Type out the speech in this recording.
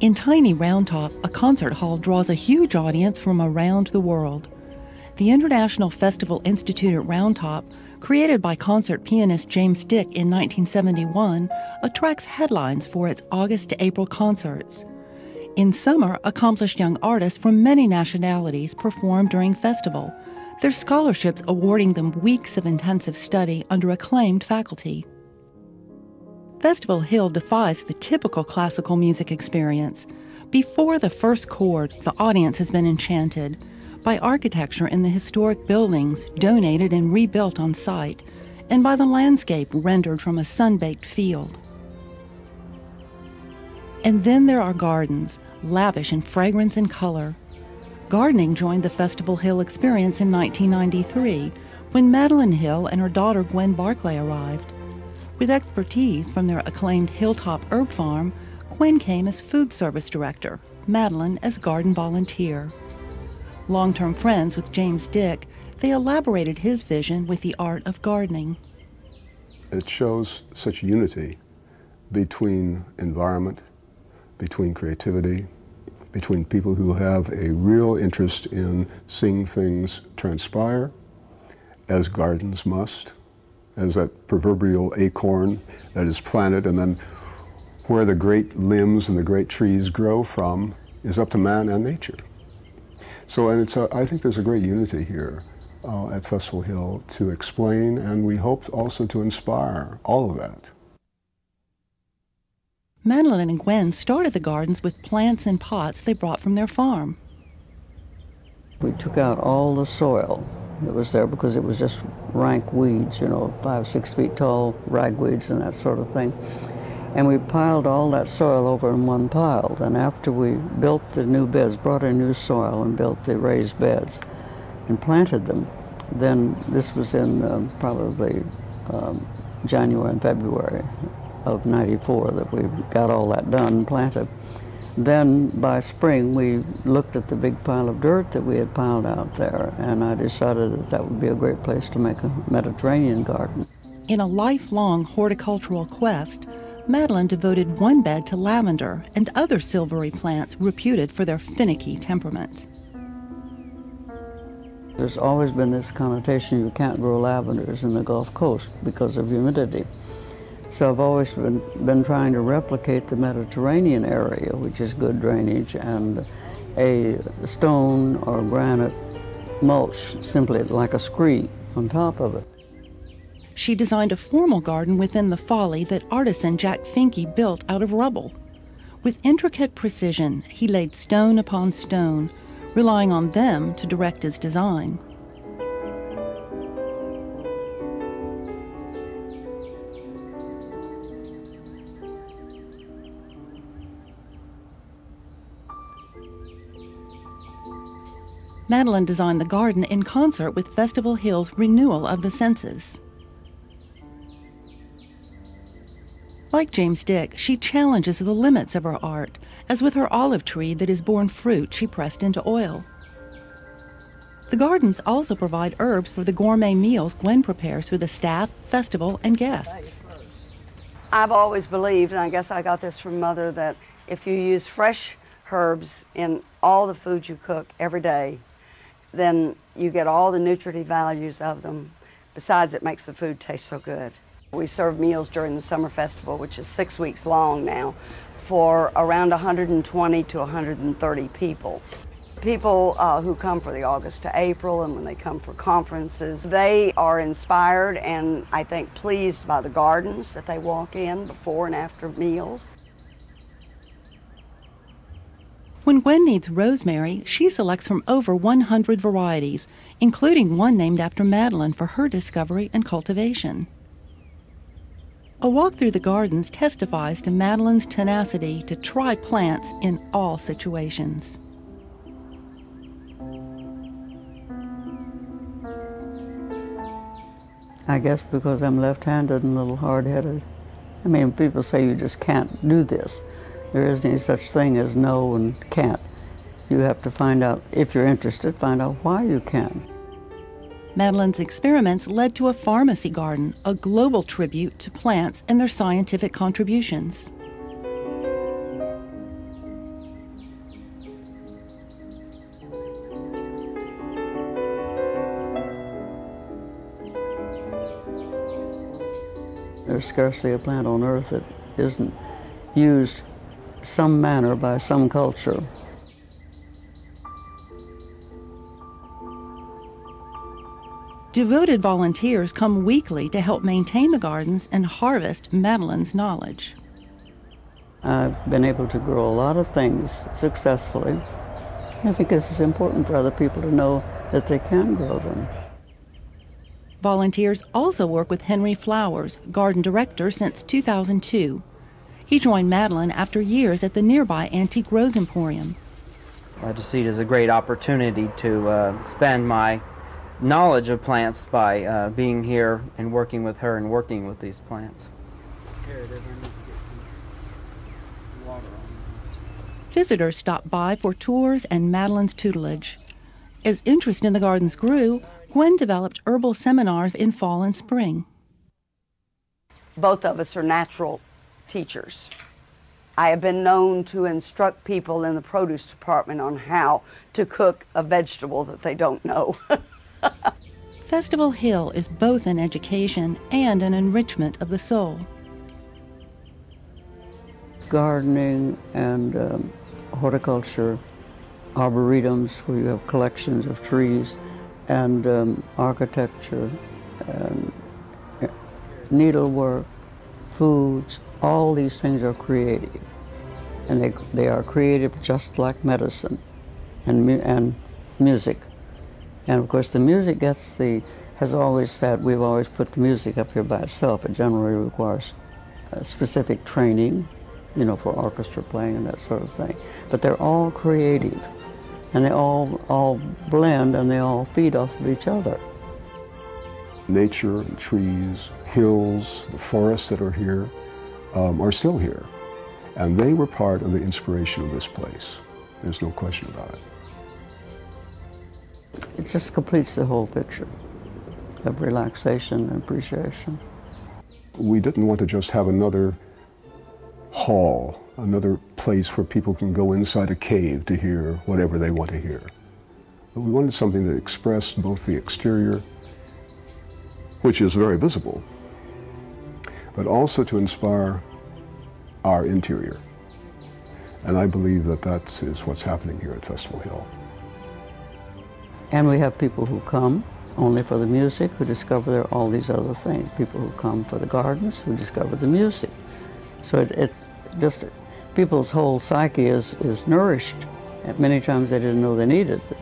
In tiny Round Top, a concert hall draws a huge audience from around the world. The International Festival Institute at Round Top, created by concert pianist James Dick in 1971, attracts headlines for its August to April concerts. In summer, accomplished young artists from many nationalities perform during festival, their scholarships awarding them weeks of intensive study under acclaimed faculty. Festival Hill defies the typical classical music experience. Before the first chord, the audience has been enchanted by architecture in the historic buildings donated and rebuilt on site, and by the landscape rendered from a sun baked field. And then there are gardens, lavish in fragrance and color. Gardening joined the Festival Hill experience in 1993 when Madalene Hill and her daughter Gwen Barclay arrived. With expertise from their acclaimed Hilltop Herb Farm, Gwen came as food service director, Madalene as garden volunteer. Long term friends with James Dick, they elaborated his vision with the art of gardening. It shows such unity between environment, between creativity, between people who have a real interest in seeing things transpire, as gardens must, as that proverbial acorn that is planted and then where the great limbs and the great trees grow from is up to man and nature. So, and it's a, I think there's a great unity here uh, at Festival Hill to explain, and we hope also to inspire all of that. Madalene and Gwen started the gardens with plants in pots they brought from their farm. We took out all the soil that was there because it was just rank weeds, you know, five, six feet tall ragweeds and that sort of thing. And we piled all that soil over in one pile. And after we built the new beds, brought in new soil and built the raised beds and planted them, then this was in um, probably um, January and February of 94 that we got all that done and planted. Then by spring, we looked at the big pile of dirt that we had piled out there, and I decided that that would be a great place to make a Mediterranean garden. In a lifelong horticultural quest, Madalene devoted one bed to lavender and other silvery plants reputed for their finicky temperament. There's always been this connotation you can't grow lavenders in the Gulf Coast because of humidity. So I've always been, been trying to replicate the Mediterranean area, which is good drainage, and a stone or granite mulch, simply like a scree on top of it. She designed a formal garden within the folly that artisan Jack Finke built out of rubble. With intricate precision, he laid stone upon stone, relying on them to direct his design. Madalene designed the garden in concert with Festival Hill's renewal of the senses. Like James Dick, she challenges the limits of her art, as with her olive tree that is born fruit she pressed into oil. The gardens also provide herbs for the gourmet meals Gwen prepares for the staff, festival, and guests. I've always believed, and I guess I got this from Mother, that if you use fresh herbs in all the food you cook every day, then you get all the nutritive values of them. Besides, it makes the food taste so good. We serve meals during the summer festival, which is six weeks long now, for around 120 to 130 people. People uh, who come for the August to April and when they come for conferences, they are inspired and I think pleased by the gardens that they walk in before and after meals. When Gwen needs rosemary, she selects from over 100 varieties, including one named after Madalene for her discovery and cultivation. A walk through the gardens testifies to Madalene's tenacity to try plants in all situations. I guess because I'm left handed and a little hard headed. I mean, people say you just can't do this. There isn't any such thing as no and can't. You have to find out, if you're interested, find out why you can. Madalene's experiments led to a pharmacy garden, a global tribute to plants and their scientific contributions. There's scarcely a plant on earth that isn't used some manner by some culture. Devoted volunteers come weekly to help maintain the gardens and harvest Madalene's knowledge. I've been able to grow a lot of things successfully. I think this is important for other people to know that they can grow them. Volunteers also work with Henry Flowers, garden director since 2002. He joined Madalene after years at the nearby Antique Rose Emporium. I just see it as a great opportunity to uh, spend my knowledge of plants by uh, being here and working with her and working with these plants. Visitors stopped by for tours and Madalene's tutelage. As interest in the gardens grew, Gwen developed herbal seminars in fall and spring. Both of us are natural teachers. I have been known to instruct people in the produce department on how to cook a vegetable that they don't know. Festival Hill is both an education and an enrichment of the soul. Gardening and um, horticulture, arboretums where you have collections of trees, and um, architecture, and uh, needlework, foods, all these things are creative. And they, they are creative just like medicine and, and music. And of course, the music gets the, has always said, we've always put the music up here by itself. It generally requires uh, specific training, you know, for orchestra playing and that sort of thing. But they're all creative, and they all, all blend and they all feed off of each other. Nature, trees, hills, the forests that are here um, are still here. And they were part of the inspiration of this place. There's no question about it. It just completes the whole picture of relaxation and appreciation. We didn't want to just have another hall, another place where people can go inside a cave to hear whatever they want to hear. But we wanted something that expressed both the exterior, which is very visible, but also to inspire our interior. And I believe that that is what's happening here at Festival Hill. And we have people who come only for the music, who discover there are all these other things. People who come for the gardens, who discover the music. So it's, it's just, people's whole psyche is, is nourished. And many times they didn't know they needed it.